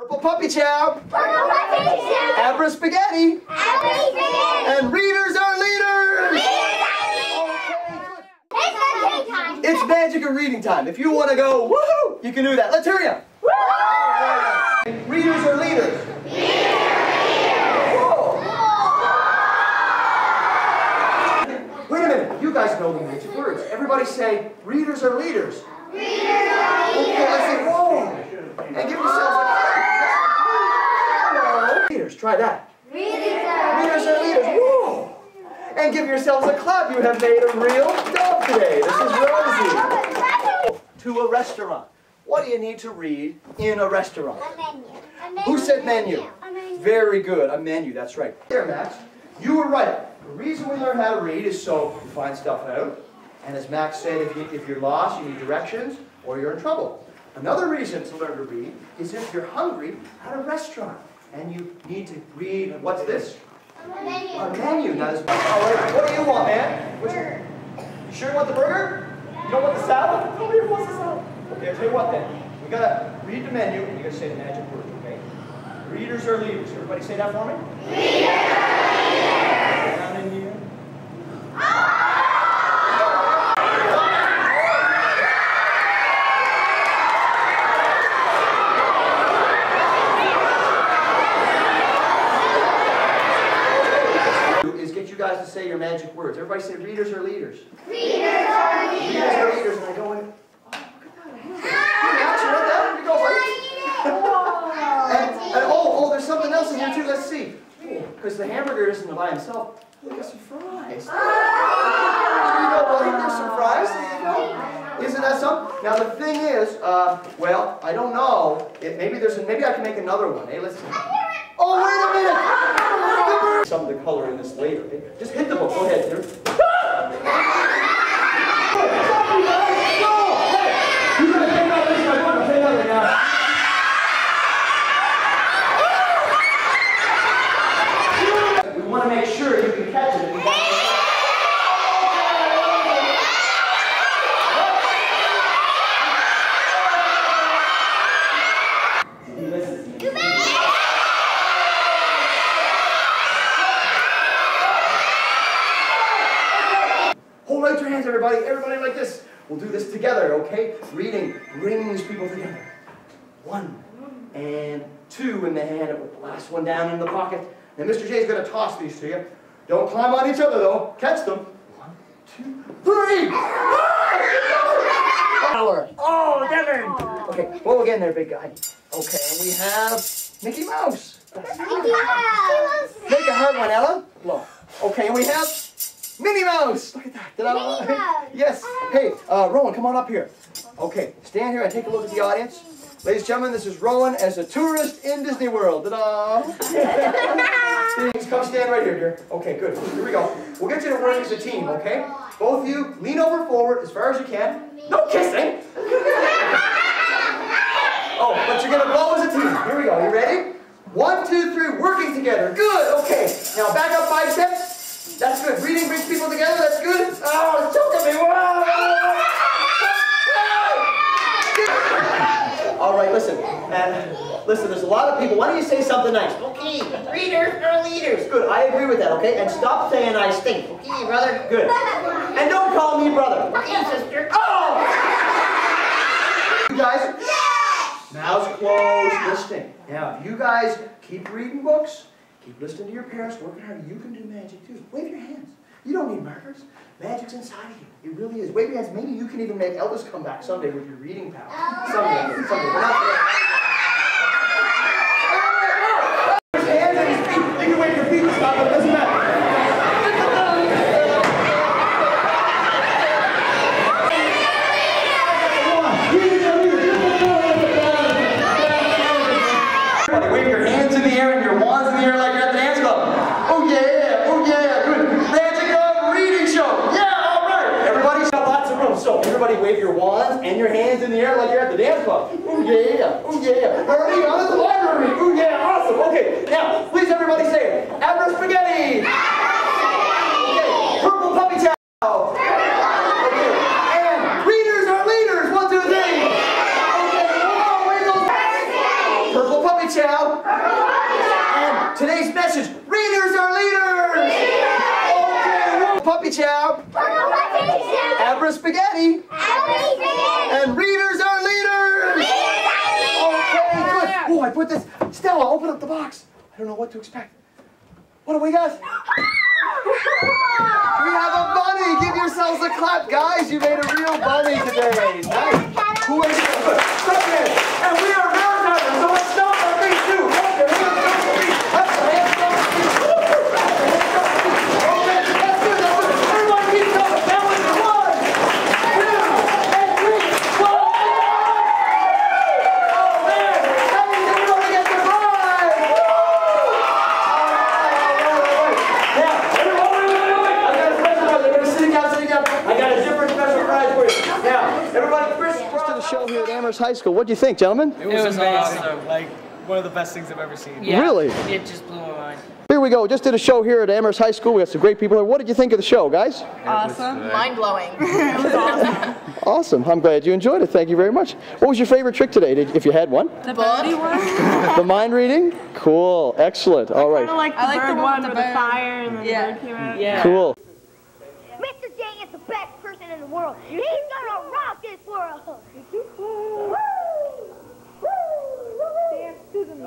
Purple puppy chow. Purple Puppy Chow. Abra spaghetti. Abra Spaghetti. And readers are leaders. Readers are leaders. Magic and reading time. It's magic of reading time. If you want to go, woohoo, you can do that. Let's hear you. Readers are leaders. Whoa. Wait a minute. You guys know the magic words. Everybody say, readers are leaders. Okay, let's say, whoa. And give yourselves a Leaders, try that. Readers are leaders. Whoa. And give yourselves a clap. You have made a real dog today. This is Rosie. To a restaurant. What do you need to read in a restaurant? A menu. Who said menu? Very good, a menu, that's right. There, Max, you were right. The reason we learn how to read is so you find stuff out, and as Max said, if, you, if you're lost, you need directions, or you're in trouble. Another reason to learn to read is if you're hungry at a restaurant, and you need to read, what's this? A menu. Now, this, all right, what do you want, man? Which, you sure you want the burger? You don't want the salad? Nobody wants the salad. Okay, I'll tell you what then. We gotta read the menu, and you gotta say the magic word, okay? Readers are leaders. Everybody say that for me? Down in here. Is get you guys to say your magic words. Everybody say readers are leaders. Readers are leaders. And I go in. Oh, look at that. You read that? You go. And, and oh, oh, there's something else in here too. Let's see. Because the hamburger isn't by himself. Look at some fries. You go, buddy. There's some fries. There you go. Isn't that something? Now the thing is, uh, well, I don't know. It, maybe there's, a, maybe I can make another one. Hey, let's. Oh, wait a minute. Some of the color in this later. Just hit the book. Go ahead, dear. Stop, you guys. Go. Hey, you gotta take out this my book. I'll tell you that right now. We want to make sure you can catch it. We got- Listen. Hold your hands, everybody. Everybody like this. We'll do this together, okay? Reading brings people together. One and two in the hand. Last one down in the pocket. And Mr. J is going to toss these to you. Don't climb on each other, though. Catch them. One, two, three. Power. Oh, Devin. Okay, whoa again there, big guy. Okay, and we have Mickey Mouse. Mickey Mouse! Make a hard one, Ella. Look. Okay, and we have Minnie Mouse. Look at that. Did I? Minnie Mouse. yes. Hey, uh, Rowan, come on up here. Okay, stand here and take a look at the audience. Ladies and gentlemen, this is Rowan as a tourist in Disney World. Ta-da! Come stand right here, dear. Okay, good. Here we go. We'll get you to work as a team, okay? Both of you, lean over forward as far as you can. No kissing! Oh, but you're gonna blow as a team. Here we go. You ready? One, two, three. Working together. Good. Okay. Now back up five steps. Reading brings people together. That's good. Oh, it's choking me. Wow. All right. Listen, man. Listen. There's a lot of people. Why don't you say something nice? Okay. Readers are leaders. Good. I agree with that. Okay. And stop saying I stink. Okay, brother. Good. And don't call me brother. Okay, sister. Oh. You guys. Yes! Mouths closed, listening. Now, if you guys keep reading books, keep listening to your parents, working hard, you can do magic too. Wave your hands. You don't need markers. Magic's inside of you. It really is. Wave your hands. Maybe you can even make Elvis come back someday with your reading power. Oh, someday. Someday. We're not there. His hands and his feet. You can wave your feet to stop it. It doesn't matter. Everybody wave your hands in the air and your wands in the air like you're at the dance club. Oh yeah, oh yeah, good. Magic of reading show. Yeah, all right. Everybody's got lots of room. So everybody wave your and your hands in the air like you're at the dance club. Oh yeah, oh yeah. Hurry on to the library. Oh yeah, awesome. Okay, now please everybody say it. Abra spaghetti. Okay, purple puppy chow. Okay, and readers are leaders. One, two, three. Okay, whoa, wave. Puppy chow. Purple puppy Chow. And today's message, readers are leaders. Okay, Puppy Chow. Abra Spaghetti. And readers are leaders. Okay, good. Oh, I put this. Stella, open up the box. I don't know what to expect. What do we got? We have a bunny. Give yourselves a clap, guys. You made a real bunny today. Nice. Who are you? It. And we are marathoners, so let's stomp our feet too. Clap your hands, stomp your feet. Clap your hands, stomp your feet. Woo! Clap your hands, stomp your feet. Okay, that's good, that's good. Everybody keep going. That was one, two, and three. One, Oh man, that means everybody gets a prize. Woo! Now, everyone, wait, wait, wait, wait. I got a special prize. Everybody sitting down, sitting down. I got a different special prize for you. Now, everybody, Chris brought to the show here at Amherst High School. What do you think, gentlemen? It was, amazing. Like one of the best things I've ever seen. Yeah, Really? It just blew my mind. Here we go. Just did a show here at Amherst High School. We got some great people here. What did you think of the show, guys? Awesome. Uh, mind blowing. It was awesome. Awesome. I'm glad you enjoyed it. Thank you very much. What was your favorite trick today, did, if you had one? The body one? The mind reading? Cool. Excellent. All right. I right. like the I like bird the one one with with the the fire and then Yeah. the bird came out. Yeah. Cool. Mr. J is the best in the world. He's gonna rock this world. Woo! Woo! Woo! Dance to the music.